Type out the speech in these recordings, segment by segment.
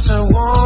着我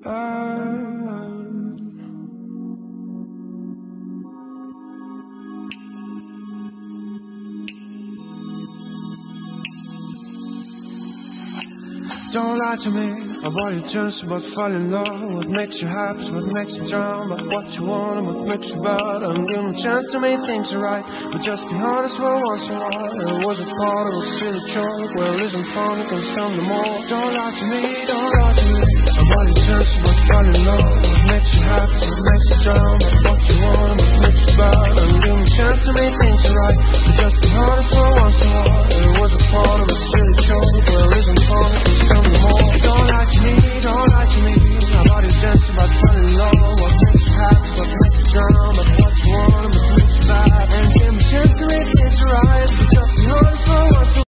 Don't lie to me about your chance about falling in love. What makes you happy, what makes you drown, but what you want and what makes you bad. I'm giving a chance to make things right, but just be honest for once in a while. It was a part of a silly joke, well, isn't funny comes down the more. Don't lie to me, don't lie to me. Chance to make things right, but just be honest for